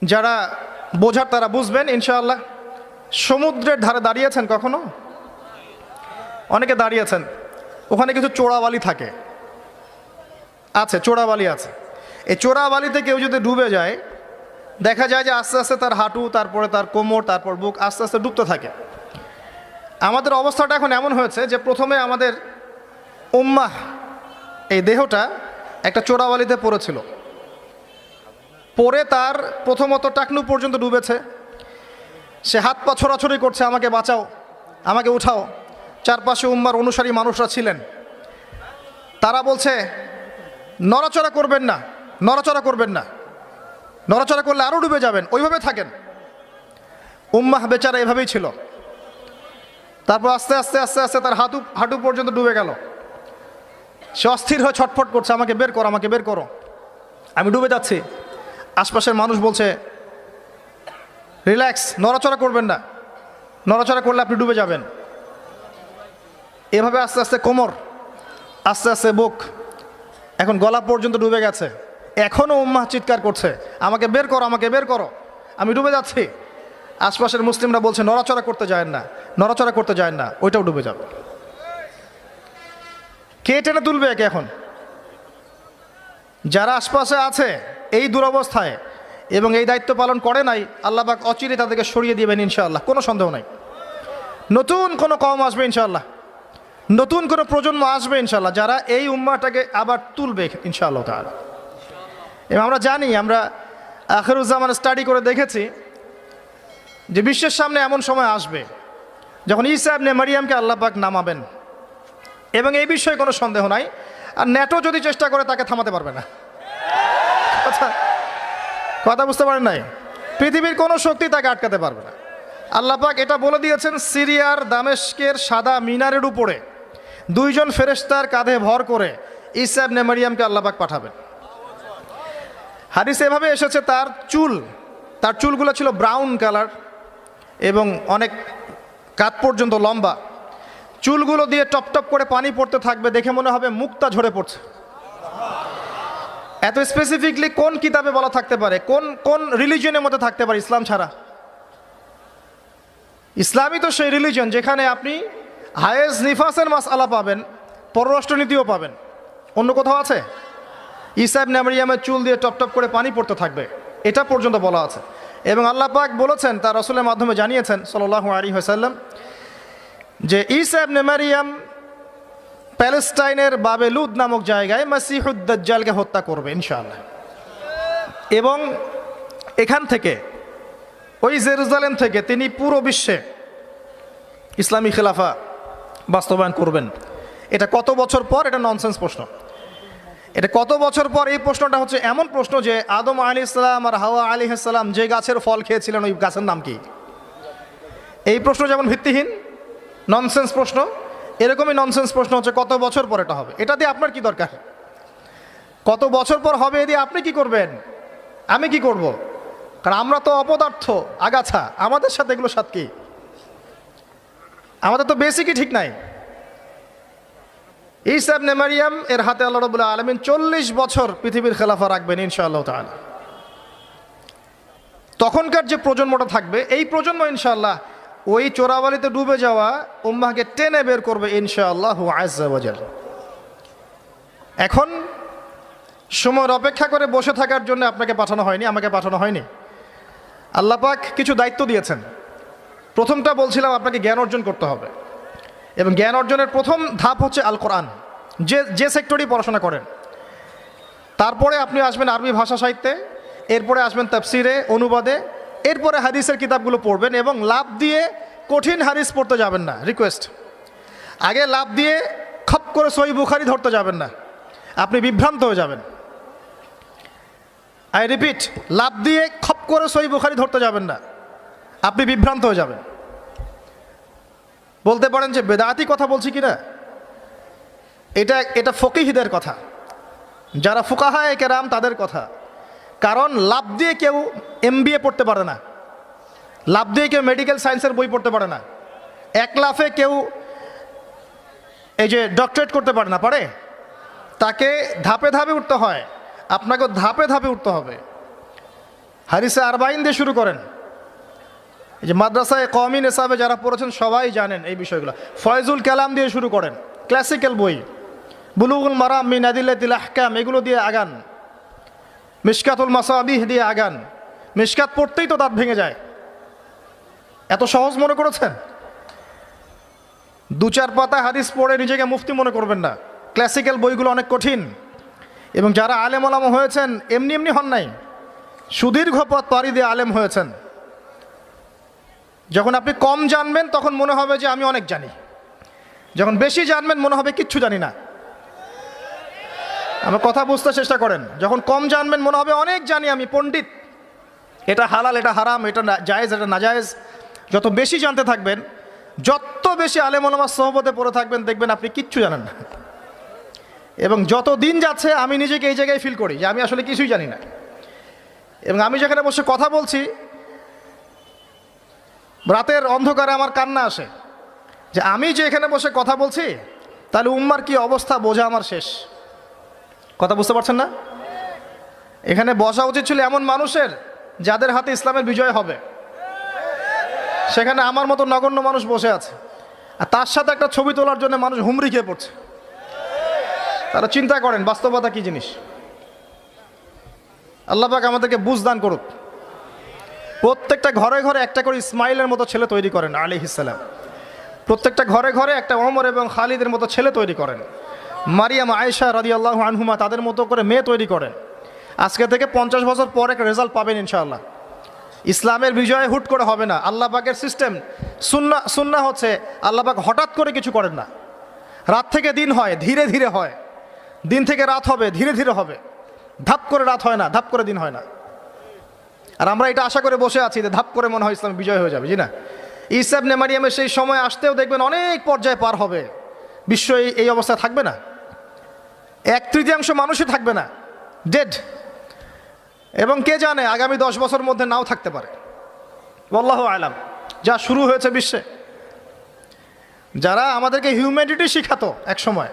যারা বোঝার তারা বুঝবেন, ইনশাআল্লাহ। সমুদ্রের ধারে দাঁড়িয়েছেন কখনো? অনেকে দাঁড়িয়েছেন। ওখানে কিছু চোরাবালি থাকে। আছে, চোরাবালি আছে। এই চোরাবালিতে কেউ যদি ডুবে যায়, দেখা যায় যে আস্তে আস্তে তার হাঁটু, তারপরে তার কোমর, তারপর বুক আস্তে আস্তে ডুবতে থাকে। আমাদের অবস্থাটা এখন এমন হয়েছে যে প্রথমে আমাদের উম্মাহ, এই দেহটা একটা চোরাবালিতে পড়েছিল। পরে তার প্রথমত টাকনু পর্যন্ত ডুবেছে। সে হাত পা ছোড়াছড়ি করছে, আমাকে বাঁচাও, আমাকে উঠাও। চারপাশে উম্মার অনুসারী মানুষরা ছিলেন। তারা বলছে, নড়াচড়া করবেন না, নড়াচড়া করবেন না। নড়াচড়া করলে আরও ডুবে যাবেন, ওইভাবে থাকেন। উম্মাহ বেচারা এভাবেই ছিল। তারপর আস্তে আস্তে আস্তে আস্তে তার হাঁটু হাঁটু পর্যন্ত ডুবে গেল। সে অস্থির হয়ে ছটফট করছে, আমাকে বের করো, আমাকে বের করো। আমি ডুবে যাচ্ছি। আশপাশের মানুষ বলছে, রিল্যাক্স, নড়াচড়া করবেন না। নড়াচড়া করলে আপনি ডুবে যাবেন। এভাবে আস্তে আস্তে কোমর, আস্তে আস্তে বুক, এখন গলা পর্যন্ত ডুবে গেছে। এখনও উম্মাহ চিৎকার করছে, আমাকে বের করো, আমাকে বের করো। আমি ডুবে যাচ্ছি। আশপাশের মুসলিমরা বলছে, নড়াচড়া করতে যায় না, নড়াচড়া করতে যায় না, ওইটাও ডুবে যাবে। টেনে তুলবে একে এখন? যারা আশপাশে আছে, এই দুরবস্থায়, এবং এই দায়িত্ব পালন করে নাই আল্লাহবাক অচিরে তাদেরকে সরিয়ে দিবেন ইনশাআল্লাহ। কোনো সন্দেহ নাই। নতুন কোনো কম আসবে ইনশাআল্লাহ। নতুন কোনো প্রজন্ম আসবে ইনশাল্লাহ যারা এই উম্মাটাকে আবার তুলবে ইনশাআল্লাহ তাআলা। এবং আমরা জানি, আমরা আখরুজ্জামান স্টাডি করে দেখেছি যে বিশ্বের সামনে এমন সময় আসবে, যখন ঈসা আবনে মারিয়ামকে আল্লাহ পাক নামাবেন। এবং এই বিষয়ে কোনো সন্দেহ নাই। আর ন্যাটো যদি চেষ্টা করে, তাকে থামাতে পারবে না। কথা কথা বুঝতে পারেন নাই? পৃথিবীর কোনো শক্তি তাকে আটকাতে পারবে না। আল্লাহ পাক এটা বলে দিয়েছেন, সিরিয়ার দামেস্কের সাদা মিনারের উপরে দুইজন ফেরেশতার কাঁধে ভর করে ইসাব নেমারিয়ামকে আল্লাহ পাক পাঠাবেন। হাদিস এভাবে এসেছে, তার চুল, তার চুলগুলো ছিল ব্রাউন কালার এবং অনেক কাত পর্যন্ত লম্বা। চুলগুলো দিয়ে টপ টপ করে পানি পড়তে থাকবে দেখে মনে হবে মুক্তা ঝরে পড়ছে। এত স্পেসিফিকলি কোন কিতাবে বলা থাকতে পারে? কোন কোন রিলিজনের মধ্যে থাকতে পারে ইসলাম ছাড়া? ইসলামই তো সেই রিলিজন যেখানে আপনি হায়েস নিফাসের মাস আলা পাবেন পররাষ্ট্রনীতিও পাবেন। অন্য কোথাও আছে? ইসাব নামরিয়ামের চুল দিয়ে টপ টপ করে পানি পড়তে থাকবে। এটা পর্যন্ত বলা আছে। এবং আল্লাহ পাক বলেছেন, তার রসুলের মাধ্যমে জানিয়েছেন সাল্লাহ আলী হাসাল্লাম যে ইসাব নেমারিয়াম প্যালেস্টাইনের বাবেলুদ নামক জায়গায় মাসিহুদ্দাজ্জালকে হত্যা করবে, ইনশাআল্লাহ। এবং এখান থেকে, ওই জেরুজালেম থেকে তিনি পুরো বিশ্বে ইসলামী খেলাফা বাস্তবায়ন করবেন। এটা কত বছর পর? এটা ননসেন্স প্রশ্ন। এটা কত বছর পর? এই প্রশ্নটা হচ্ছে এমন প্রশ্ন যে আদম আলী ইসলাম আর হাওয়া আলী ইসলাম যে গাছের ফল খেয়েছিলেন, ওই গাছের নাম কি? এই প্রশ্ন যেমন ভিত্তিহীন ননসেন্স প্রশ্ন? এরকমই ননসেন্স প্রশ্ন হচ্ছে, কত বছর পর এটা হবে? এটা দিয়ে আপনার কি দরকার? কত বছর পর হবে এ আপনি কি করবেন? আমি কি করব? কারণ আমরা তো অপদার্থ, আগাছা। আমাদের সাথে এগুলো সাথ কি? আমাদের তো বেসিকই ঠিক নাই। ইসাব নেমারিয়াম এর হাতে আল্লাহ রবুল্লাহ আলমিন চল্লিশ বছর পৃথিবীর খেলাফা রাখবেন ইনশাআল্লাহ তখনকার যে প্রজন্মটা থাকবে, এই প্রজন্ম ইনশাআল্লাহ ওই চোরাবালিতে ডুবে যাওয়া উম্মাহকে টেনে বের করবে ইনশাআল্লাহ আজাল এখন সময়ের অপেক্ষা করে বসে থাকার জন্য আপনাকে পাঠানো হয়নি, আমাকে পাঠানো হয়নি। আল্লাহ পাক কিছু দায়িত্ব দিয়েছেন। প্রথমটা বলছিলাম আপনাকে জ্ঞান অর্জন করতে হবে। এবং জ্ঞান অর্জনের প্রথম ধাপ হচ্ছে আল কোরআন যে যে সেক্টরই পড়াশোনা করেন। তারপরে আপনি আসবেন আরবি ভাষা সাহিত্যে, এরপরে আসবেন তাফসিরে, অনুবাদে এরপরে হাদিসের কিতাবগুলো পড়বেন এবং লাভ দিয়ে কঠিন হাদিস পড়তে যাবেন না রিকোয়েস্ট আগে লাভ দিয়ে খপ করে সই বুখারি ধরতে যাবেন না, আপনি বিভ্রান্ত হয়ে যাবেন। আই রিপিট লাভ দিয়ে খপ করে সই বুখারি ধরতে যাবেন না, আপনি বিভ্রান্ত হয়ে যাবেন। বলতে পারেন যে বেদাতি কথা বলছি কি না এটা এটা ফকিহিদের কথা। যারা ফুকাহায় কেরাম তাদের কথা। কারণ লাভ দিয়ে কেউ এম পড়তে পারে না। লাভ দিয়ে কেউ মেডিকেল সায়েন্সের বই পড়তে পারে না। এক লাফে কেউ এই যে ডক্টরেট করতে পারে না, পারে? তাকে ধাপে ধাপে উঠতে হয়। আপনাকে ধাপে ধাপে উঠতে হবে। হারিসে আরবাইন দিয়ে শুরু করেন। এই যে মাদ্রাসায় কমিন হিসাবে যারা পড়েছেন, সবাই জানেন এই বিষয়গুলো। ফয়জুল কালাম দিয়ে শুরু করেন। ক্লাসিক্যাল বই। বুলুগুল মারাম মিনাদিল্লাতিল আহকাম, এগুলো দিয়ে আগান। মিসকাতুল মাসাবিহ দিয়ে আগান। মিসকাত পড়তেই তো দাঁত ভেঙে যায়। এত সহজ মনে করেছেন? দু চার পাতা হাদিস পড়ে নিজেকে মুফতি মনে করবেন না। ক্লাসিক্যাল বইগুলো অনেক কঠিন। এবং যারা আলেম আলাম হয়েছেন, এমনি এমনি হন নাই। সুদীর্ঘ পথ পাড়ি দিয়ে আলেম হয়েছেন। যখন আপনি কম জানবেন, তখন মনে হবে যে আমি অনেক জানি। যখন বেশি জানবেন, মনে হবে কিচ্ছু জানি না। আমার কথা বুঝতে চেষ্টা করেন। যখন কম জানবেন, মনে হবে অনেক জানি আমি পণ্ডিত। এটা হালাল, এটা হারাম, এটা জায়েজ, এটা নাজায়েজ। যত বেশি জানতে থাকবেন, যত বেশি আলেমলামার সহবতে পড়ে থাকবেন, দেখবেন আপনি কিচ্ছু জানেন না। এবং যত দিন যাচ্ছে, আমি নিজেকে এই জায়গায় ফিল করি যে আমি আসলে কিছুই জানি না। এবং আমি যেখানে বসে কথা বলছি, রাতের অন্ধকারে আমার কান্না আসে। যে আমি যে এখানে বসে কথা বলছি, তাহলে উম্মার কি অবস্থা, বোঝা আমার শেষ। কথা বুঝতে পারছেন না? এখানে বসা উচিত ছিল এমন মানুষের যাদের হাতে ইসলামের বিজয় হবে। সেখানে আমার মতো নগণ্য মানুষ বসে আছে। আর তার সাথে একটা ছবি তোলার জন্য মানুষ হুমড়ি খেয়ে পড়ছে। তারা চিন্তা করেন, বাস্তবতা কি জিনিস? আল্লাহ পাক আমাদেরকে বুঝদান করুক। প্রত্যেকটা ঘরে ঘরে একটা করে ইসমাইলের মতো ছেলে তৈরি করেন আলী ইসালাম প্রত্যেকটা ঘরে ঘরে একটা অমর এবং খালিদের মতো ছেলে তৈরি করেন। মারিয়াম, আয়েশা রাদি আল্লাহ আনহুমা তাদের মতো করে মেয়ে তৈরি করেন আজকে থেকে পঞ্চাশ বছর পরে একটা রেজাল্ট পাবেন ইনশাআল্লাহ। ইসলামের বিজয় হুট করে হবে না। আল্লাহ পাকের সিস্টেম সুন্না সুন্না হচ্ছে আল্লাহ পাক হঠাৎ করে কিছু করেন না। রাত থেকে দিন হয়, ধীরে ধীরে হয়। দিন থেকে রাত হবে, ধীরে ধীরে হবে। ধাপ করে রাত হয় না, ধাপ করে দিন হয় না। আর আমরা এটা আশা করে বসে আছি যে ধাপ করে মনে হয় ইসলাম বিজয় হয়ে যাবে, জি না? ইসাব নেমারিয়ামের সেই সময় আসতেও দেখবেন অনেক পর্যায়ে পার হবে। বিশ্ব এই অবস্থায় থাকবে না। এক তৃতীয়াংশ মানুষই থাকবে না ডেড এবং কে জানে আগামী দশ বছর মধ্যে নাও থাকতে পারে। বল্লাহ আলাম। যা শুরু হয়েছে বিশ্বে। যারা আমাদেরকে হিউম্যানিটি শিখাতো এক সময়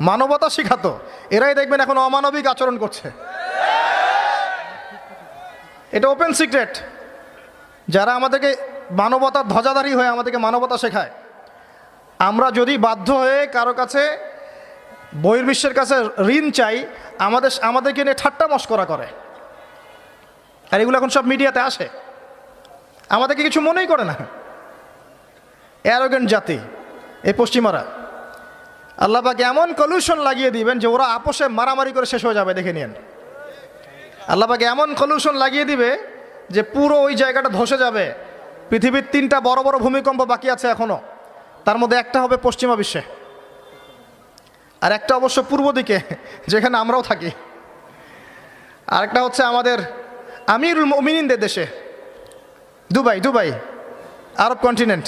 মানবতা শিখাতো, এরাই দেখবেন এখন অমানবিক আচরণ করছে। এটা ওপেন সিক্রেট যারা আমাদেরকে মানবতার ধ্বজাধারী হয়ে আমাদেরকে মানবতা শেখায়, আমরা যদি বাধ্য হয়ে কারও কাছে বহির্বিশ্বের কাছে ঋণ চাই, আমাদের আমাদেরকে নিয়ে ঠাট্টা মস্করা করে আর এগুলো এখন সব মিডিয়াতে আসে। আমাদেরকে কিছু মনেই করে না। অ্যারোগেন্ট জাতি, এই পশ্চিমারা। আল্লাহ পাকে এমন কলিউশন লাগিয়ে দিবেন যে ওরা আপোষে মারামারি করে শেষ হয়ে যাবে, দেখে নিন আল্লাহ পাকে এমন কলিউশন লাগিয়ে দিবে যে পুরো ওই জায়গাটা ধসে যাবে। পৃথিবীর তিনটা বড় বড় ভূমিকম্প বাকি আছে এখনও তার মধ্যে একটা হবে পশ্চিমা বিশ্বে। আর একটা অবশ্য পূর্ব দিকে, যেখানে আমরাও থাকি। আরেকটা হচ্ছে আমাদের আমিরুল মমিনদের দেশে। দুবাই দুবাই, আরব কন্টিনেন্ট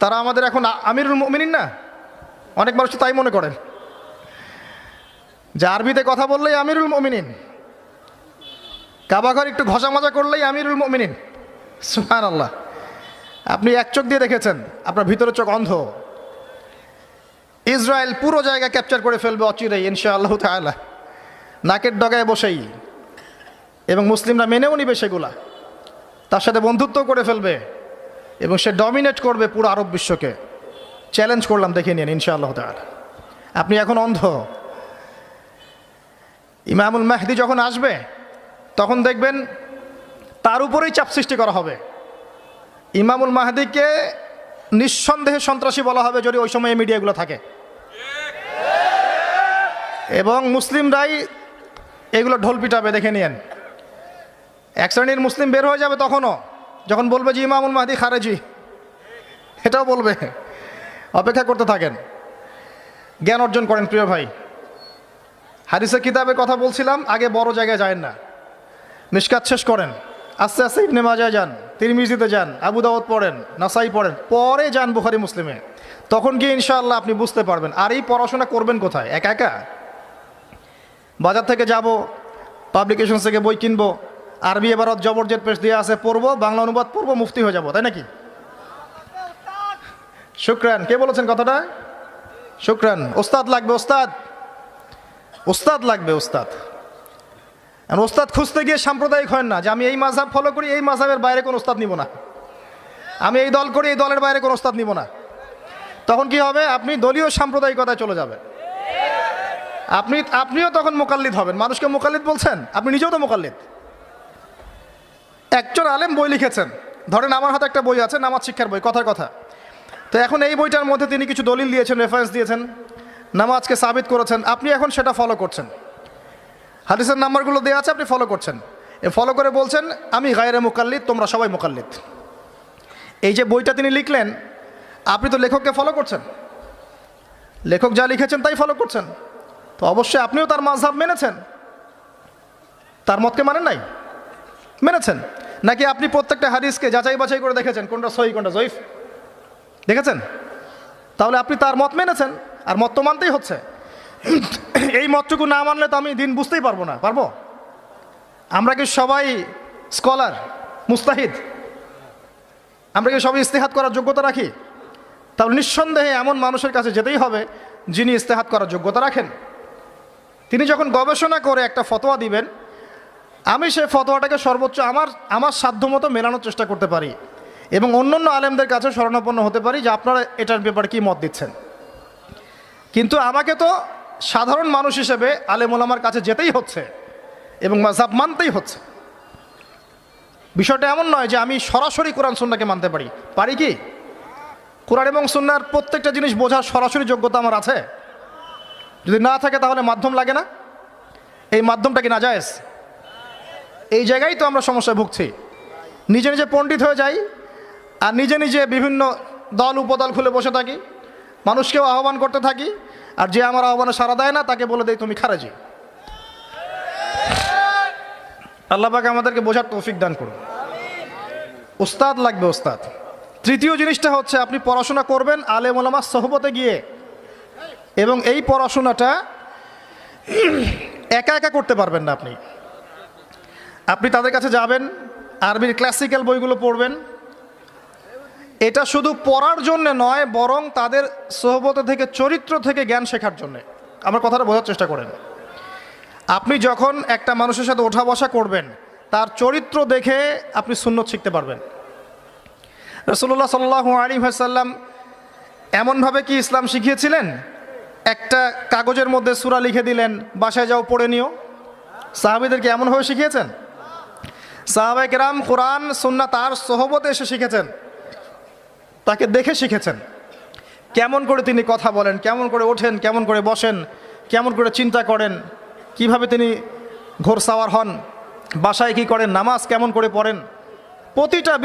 তারা আমাদের এখন আমিরুল মমিনিন না? অনেক মানুষ তাই মনে করেন। যে আরবিতে কথা বললেই আমিরুল মমিনিন। কাবাঘর একটু ঘষা মাজা করলেই আমিরুল মমিনিন। সুহান আল্লাহ আপনি এক চোখ দিয়ে দেখেছেন, আপনার ভিতরের চোখ অন্ধ। ইসরায়েল পুরো জায়গা ক্যাপচার করে ফেলবে অচিরেই ইনশা আল্লাহ তাআলা। নাকের ডগায় বসেই। এবং মুসলিমরা মেনেও নিবে সেগুলা। তার সাথে বন্ধুত্ব করে ফেলবে। এবং সে ডমিনেট করবে পুরো আরব বিশ্বকে। চ্যালেঞ্জ করলাম, দেখে নিন, ইনশাআল্লাহ তাআলা। আপনি এখন অন্ধ। ইমামুল মাহদি যখন আসবে, তখন দেখবেন তার উপরেই চাপ সৃষ্টি করা হবে। ইমামুল মাহদিকে নিঃসন্দেহে সন্ত্রাসী বলা হবে যদি ওই সময় মিডিয়াগুলো থাকে। এবং মুসলিমরাই এগুলো ঢোল পিটাবে, দেখে নিয়েন। এক শ্রেণির মুসলিম বের হয়ে যাবে তখনও, যখন বলবে যে ইমামুল মাহদি, খারেজি। এটাও বলবে, অপেক্ষা করতে থাকেন। জ্ঞান অর্জন করেন, প্রিয় ভাই। হাদিসের কিতাবের কথা বলছিলাম, আগে বড় জায়গায় যায় না। মিসকাত শেষ করেন। আস্তে আস্তে ইবনে মাজায় যান, তিরমিজিতে যান, আবু দাউদ পড়েন, নাসাই পড়েন, পরে যান বুখারি, মুসলিমে। তখন গিয়ে ইনশাআল্লাহ আপনি বুঝতে পারবেন, আর এই পড়াশোনা করবেন কোথায়? একা একা? বাজার থেকে যাব পাবলিকেশন থেকে বই কিনবো, আরবি এবারত জবরজেট পেশ দিয়ে আছে, পড়ব, বাংলা অনুবাদ পড়ব, মুফতি হয়ে যাব, তাই নাকি? শুক্রান, কে বলেছেন কথাটা? শুক্রান, ওস্তাদ লাগবে, ওস্তাদ। ওস্তাদ লাগবে, ওস্তাদ। ওস্তাদ খুঁজতে গিয়ে সাম্প্রদায়িক হয় না যে আমি এই মাঝাব ফলো করি, এই মাঝাবের বাইরে কোনো ওস্তাদ নিব না। আমি এই দল করি, এই দলের বাইরে কোনো ওস্তাদ নিব না। তখন কি হবে? আপনি দলীয় সাম্প্রদায়িকতায় চলে যাবেন। আপনি, আপনিও তখন মোকাল্লিদ হবেন। মানুষকে মোকাল্লিদ বলছেন? আপনি নিজেও তো মোকাল্লিদ। একজন আলেম বই লিখেছেন। ধরেন আমার হাতে একটা বই আছে, নামাজ শিক্ষার বই, কথার কথা। তো এখন এই বইটার মধ্যে তিনি কিছু দলিল দিয়েছেন রেফারেন্স দিয়েছেন, নামাজকে সাবিত করেছেন। আপনি এখন সেটা ফলো করছেন। হাদিসের নাম্বারগুলো দেওয়া আছে, আপনি ফলো করছেন। এ ফলো করে বলছেন, আমি গায়েরে মোকাল্লিদ, তোমরা সবাই মোকাল্লিদ। এই যে বইটা তিনি লিখলেন, আপনি তো লেখককে ফলো করছেন। লেখক যা লিখেছেন তাই ফলো করছেন। তো অবশ্যই আপনিও তার মাঝহাব মেনেছেন। তার মতকে মানেন নাই? মেনেছেন? নাকি আপনি প্রত্যেকটা হাদিসকে যাচাই বাছাই করে দেখেছেন? কোনটা সহি, কোনটা জয়ীফ? দেখেছেন? তাহলে আপনি তার মত মেনেছেন, আর মত তো মানতেই হচ্ছে। এই মতটুকু না মানলে তো আমি দিন বুঝতেই পারব না, পারব? আমরা কি সবাই স্কলার, মুস্তাহিদ? আমরা কি সবাই ইস্তেহাত করার যোগ্যতা রাখি? তাহলে নিঃসন্দেহে এমন মানুষের কাছে যেতেই হবে যিনি ইস্তেহাত করার যোগ্যতা রাখেন। তিনি যখন গবেষণা করে একটা ফতোয়া দিবেন, আমি সেই ফতোয়াটাকে সর্বোচ্চ আমার আমার সাধ্যমতো মেলানোর চেষ্টা করতে পারি এবং অন্যান্য আলেমদের কাছে শরণাপন্ন হতে পারি যে আপনারা এটার ব্যাপারে কী মত দিচ্ছেন। কিন্তু আমাকে তো সাধারণ মানুষ হিসেবে আলেম ওলামার কাছে যেতেই হচ্ছে এবং মাঝাব মানতেই হচ্ছে। বিষয়টা এমন নয় যে আমি সরাসরি কোরআন সুন্নাকে মানতে পারি। পারি কি? কোরআন এবং সুন্নার প্রত্যেকটা জিনিস বোঝার সরাসরি যোগ্যতা আমার আছে? যদি না থাকে তাহলে মাধ্যম লাগে না? এই মাধ্যমটা কি না যায়জ এই জায়গায় তো আমরা সমস্যায় ভুগছি। নিজে নিজে পণ্ডিত হয়ে যাই আর নিজে নিজে বিভিন্ন দল, উপদল খুলে বসে থাকি। মানুষকেও আহ্বান করতে থাকি আর যে আমার আহ্বানে সাড়া দেয় না, তাকে বলে দেয় তুমি খারাজি। আল্লাহকে আমাদেরকে বোঝার তৌফিক দান করুন। ওস্তাদ লাগবে ওস্তাদ। তৃতীয় জিনিসটা হচ্ছে আপনি পড়াশোনা করবেন, আলেম ওলামা সহবতে গিয়ে এবং এই পড়াশোনাটা একা একা করতে পারবেন না আপনি। আপনি তাদের কাছে যাবেন, আরবির ক্লাসিক্যাল বইগুলো পড়বেন। এটা শুধু পড়ার জন্য নয়, বরং তাদের সহবতে থেকে, চরিত্র থেকে জ্ঞান শেখার জন্য। আমার কথাটা বোঝার চেষ্টা করেন। আপনি যখন একটা মানুষের সাথে ওঠা বসা করবেন, তার চরিত্র দেখে আপনি সুন্নত শিখতে পারবেন। রসুল্লাহ সাল্লাহ আলী সাল্লাম এমনভাবে কি ইসলাম শিখিয়েছিলেন? একটা কাগজের মধ্যে সুরা লিখে দিলেন, বাসায় যাও, পড়ে নিও। সাহাবিদেরকে এমনভাবে শিখিয়েছেন? সাহাবাই কেরাম কোরআন সুন্না তার সহবতে এসে শিখেছেন। তাকে দেখে শিখেছেন। কেমন করে তিনি কথা বলেন, কেমন করে ওঠেন, কেমন করে বসেন, কেমন করে চিন্তা করেন, কীভাবে তিনি ঘোরসাওয়ার হন, বাসায় কি করেন, নামাজ কেমন করে পড়েন, প্রতিটা